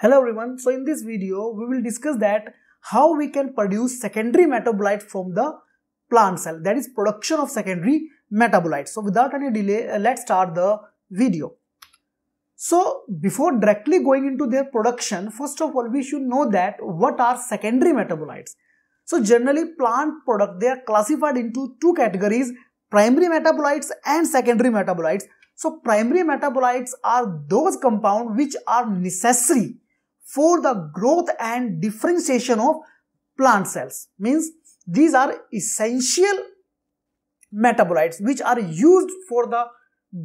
Hello everyone. So in this video, we will discuss that how we can produce secondary metabolite from the plant cell. That is production of secondary metabolites. So without any delay, uh, let's start the video. So before directly going into their production, first of all, we should know that what are secondary metabolites. So generally plant product, they are classified into two categories, primary metabolites and secondary metabolites. So primary metabolites are those compounds which are necessary for the growth and differentiation of plant cells. Means these are essential metabolites which are used for the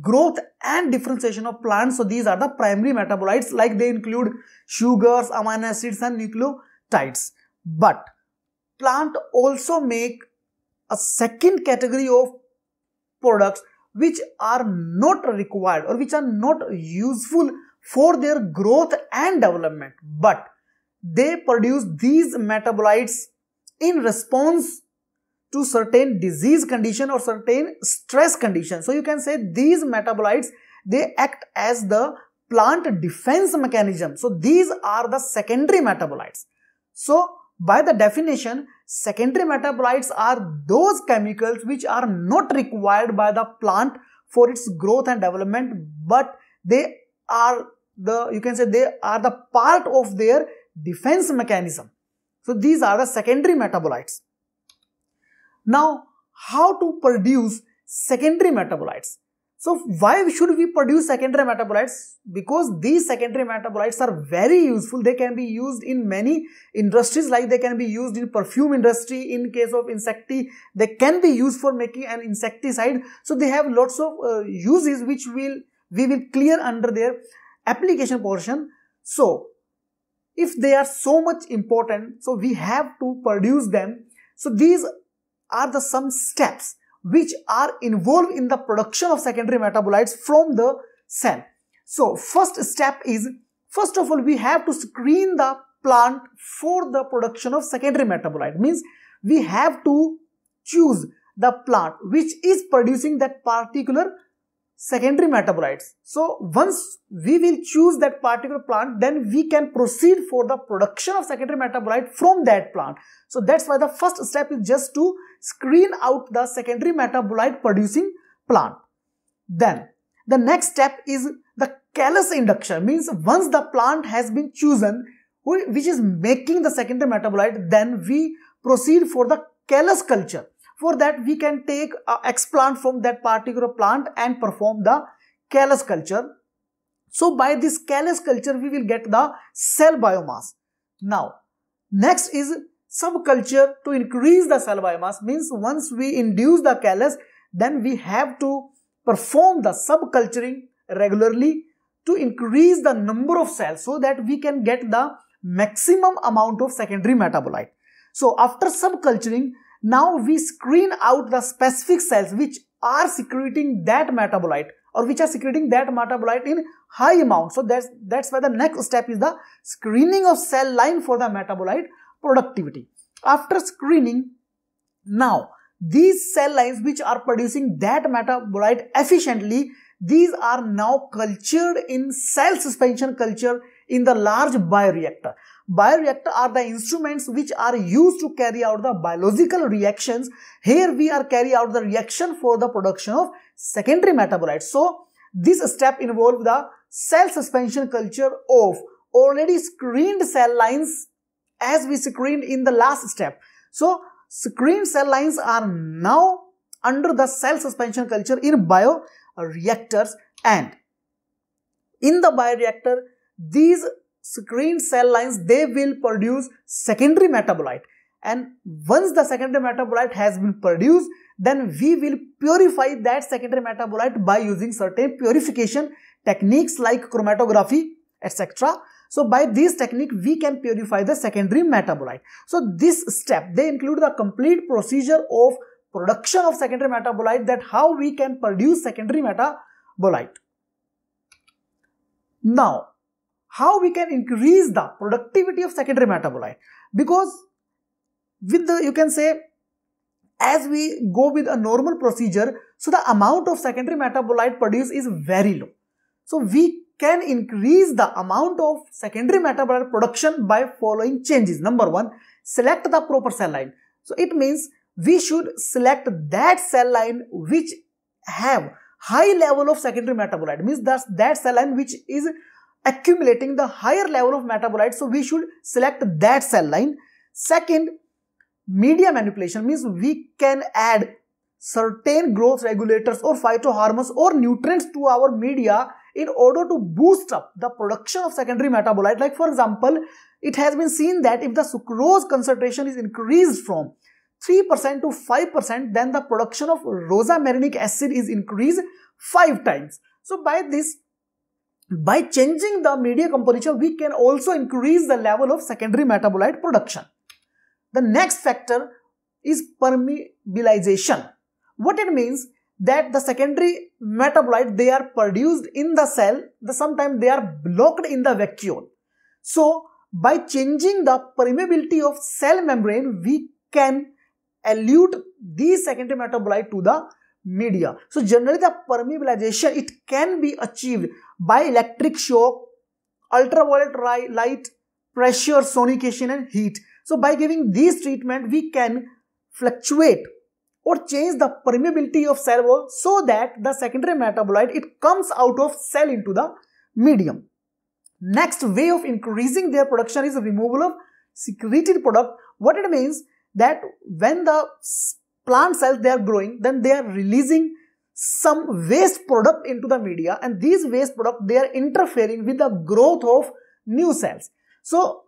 growth and differentiation of plants. So these are the primary metabolites like they include sugars, amino acids and nucleotides. But plant also make a second category of products which are not required or which are not useful for their growth and development but they produce these metabolites in response to certain disease condition or certain stress condition. So you can say these metabolites they act as the plant defense mechanism. So these are the secondary metabolites. So by the definition secondary metabolites are those chemicals which are not required by the plant for its growth and development but they are the you can say they are the part of their defense mechanism so these are the secondary metabolites now how to produce secondary metabolites so why should we produce secondary metabolites? Because these secondary metabolites are very useful. They can be used in many industries like they can be used in perfume industry. In case of insecti, they can be used for making an insecticide. So they have lots of uh, uses which will we will clear under their application portion. So if they are so much important, so we have to produce them. So these are the some steps which are involved in the production of secondary metabolites from the cell. So first step is, first of all, we have to screen the plant for the production of secondary metabolite. Means we have to choose the plant which is producing that particular secondary metabolites. So once we will choose that particular plant, then we can proceed for the production of secondary metabolite from that plant. So that's why the first step is just to screen out the secondary metabolite producing plant. Then the next step is the callus induction means once the plant has been chosen which is making the secondary metabolite then we proceed for the callus culture for that, we can take a explant from that particular plant and perform the callus culture. So, by this callus culture, we will get the cell biomass. Now, next is subculture to increase the cell biomass means once we induce the callus, then we have to perform the subculturing regularly to increase the number of cells so that we can get the maximum amount of secondary metabolite. So after subculturing, now we screen out the specific cells which are secreting that metabolite or which are secreting that metabolite in high amount. So that's, that's why the next step is the screening of cell line for the metabolite productivity. After screening, now these cell lines which are producing that metabolite efficiently, these are now cultured in cell suspension culture in the large bioreactor. Bioreactor are the instruments which are used to carry out the biological reactions. Here we are carry out the reaction for the production of secondary metabolites. So this step involve the cell suspension culture of already screened cell lines as we screened in the last step. So screened cell lines are now under the cell suspension culture in bioreactors and in the bioreactor these screened cell lines, they will produce secondary metabolite. And once the secondary metabolite has been produced, then we will purify that secondary metabolite by using certain purification techniques like chromatography, etc. So by this technique, we can purify the secondary metabolite. So this step, they include the complete procedure of production of secondary metabolite that how we can produce secondary metabolite. Now, how we can increase the productivity of secondary metabolite because with the you can say as we go with a normal procedure so the amount of secondary metabolite produced is very low so we can increase the amount of secondary metabolite production by following changes. Number one, select the proper cell line. So it means we should select that cell line which have high level of secondary metabolite means that that cell line which is accumulating the higher level of metabolite so we should select that cell line. Second media manipulation means we can add certain growth regulators or phytohormones or nutrients to our media in order to boost up the production of secondary metabolite. Like for example it has been seen that if the sucrose concentration is increased from 3% to 5% then the production of rosmarinic acid is increased 5 times. So by this by changing the media composition we can also increase the level of secondary metabolite production the next factor is permeabilization. What it means that the secondary metabolite they are produced in the cell, the sometimes they are blocked in the vacuole. So by changing the permeability of cell membrane, we can elute these secondary metabolite to the media. So generally the permeabilization it can be achieved by electric shock, ultraviolet light, pressure, sonication and heat. So by giving these treatment, we can fluctuate or change the permeability of cell wall so that the secondary metabolite, it comes out of cell into the medium. Next way of increasing their production is the removal of secreted product. What it means that when the plant cells they are growing, then they are releasing some waste product into the media and these waste product they are interfering with the growth of new cells. So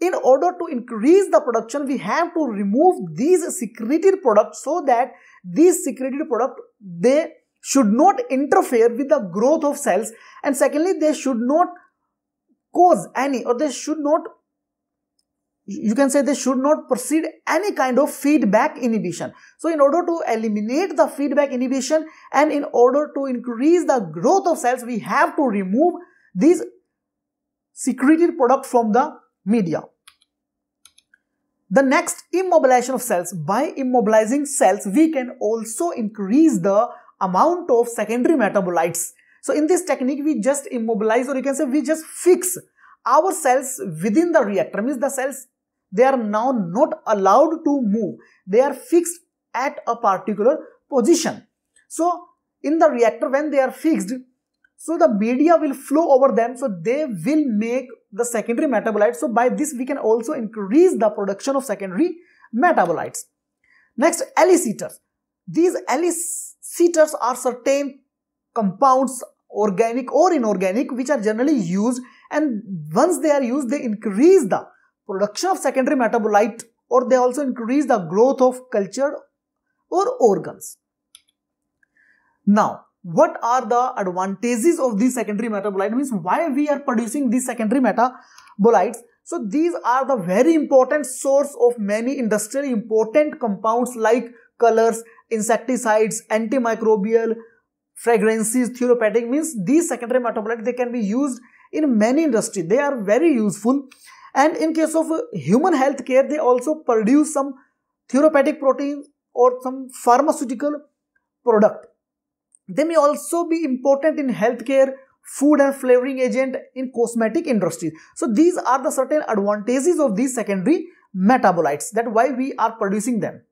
in order to increase the production we have to remove these secreted products so that these secreted products they should not interfere with the growth of cells and secondly they should not cause any or they should not you can say they should not proceed any kind of feedback inhibition. So in order to eliminate the feedback inhibition and in order to increase the growth of cells, we have to remove these secreted product from the media. The next immobilization of cells. By immobilizing cells, we can also increase the amount of secondary metabolites. So in this technique, we just immobilize or you can say we just fix our cells within the reactor. Means the cells, they are now not allowed to move. They are fixed at a particular position. So in the reactor, when they are fixed, so the media will flow over them. So they will make the secondary metabolites. So by this we can also increase the production of secondary metabolites. Next, elicitors. These elicitors are certain compounds, organic or inorganic, which are generally used and once they are used, they increase the production of secondary metabolite or they also increase the growth of cultured or organs. Now, what are the advantages of these secondary metabolites? Means why we are producing these secondary metabolites? So these are the very important source of many industrially important compounds like colors insecticides antimicrobial fragrances therapeutic. Means these secondary metabolites they can be used in many industries. They are very useful and in case of uh, human health care they also produce some therapeutic protein or some pharmaceutical product they may also be important in healthcare, food and flavoring agent in cosmetic industries. So these are the certain advantages of these secondary metabolites that why we are producing them.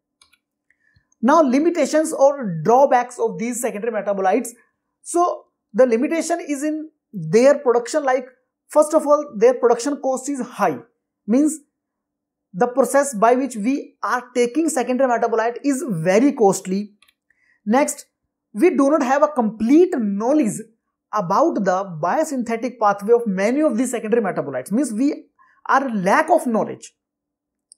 Now limitations or drawbacks of these secondary metabolites. So the limitation is in their production like first of all their production cost is high. Means the process by which we are taking secondary metabolite is very costly. Next we do not have a complete knowledge about the biosynthetic pathway of many of these secondary metabolites. Means we are lack of knowledge.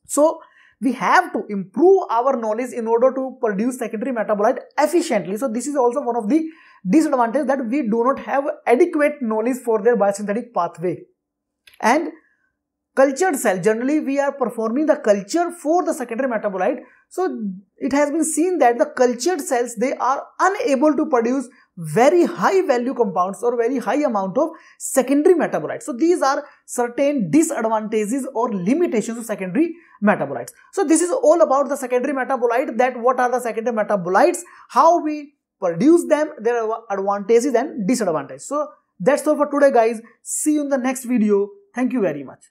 So we have to improve our knowledge in order to produce secondary metabolite efficiently. So this is also one of the disadvantages that we do not have adequate knowledge for their biosynthetic pathway. And cultured cell generally we are performing the culture for the secondary metabolite. So it has been seen that the cultured cells they are unable to produce very high value compounds or very high amount of secondary metabolites. So these are certain disadvantages or limitations of secondary metabolites. So this is all about the secondary metabolite that what are the secondary metabolites how we produce them their advantages and disadvantages so That's all for today guys. See you in the next video. Thank you very much.